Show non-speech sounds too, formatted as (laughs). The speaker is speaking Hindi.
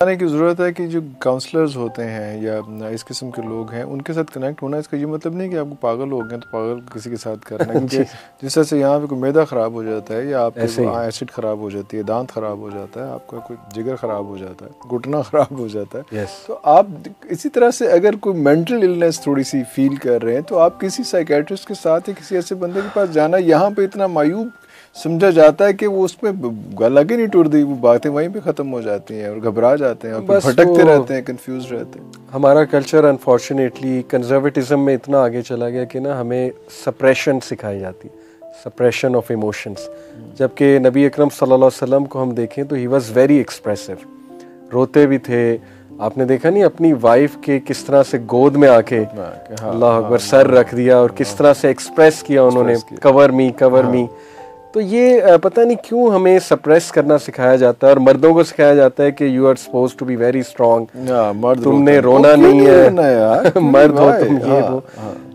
बताने की ज़रूरत है कि जो काउंसलर्स होते हैं या इस किस्म के लोग हैं उनके साथ कनेक्ट होना इसका ये मतलब नहीं कि आपको पागल हो गए तो पागल किसी के साथ करना (laughs) क्योंकि जिस तरह से यहाँ पे कोई मैदा ख़राब हो जाता है या आपके एसिड ख़राब हो जाती है दांत ख़राब हो जाता है आपका कोई जिगर ख़राब हो जाता है घुटना (laughs) ख़राब हो जाता है तो आप इसी तरह से अगर कोई मेंटल इलनेस थोड़ी सी फील कर रहे हैं तो आप किसी साइकेट्रिस्ट के साथ या किसी ऐसे बंदे के पास जाना यहाँ पे इतना मायूब समझा जाता है कि वो उसमें अलग ही नहीं टूटती वो बातें वहीं पे ख़त्म हो जाती हैं और घबरा जाते हैं और भटकते रहते हैं कंफ्यूज रहते हैं। हमारा कल्चर अनफॉर्चुनेटली कंजर्वेटिज्म में इतना आगे चला गया कि ना हमें सप्रेशन सिखाई जाती सप्रेशन ऑफ़ इमोशंस जबकि नबी अकरम सल्लल्लाहु अलैहि वसल्लम को हम देखें तो ही वाज वेरी एक्सप्रेसिव रोते भी थे। आपने देखा नहीं अपनी वाइफ के किस तरह से गोद में आके हाँ, अल्लाह हाँ, अकबर सर रख दिया और किस तरह से एक्सप्रेस किया उन्होंने। कवर मी कवर मी तो ये पता नहीं क्यों हमें सप्रेस करना सिखाया जाता है और मर्दों को सिखाया जाता है कि you are suppose to be very strong तुमने रोना नहीं है? (laughs) मर्द हो तुम ये हाँ, वो। हाँ।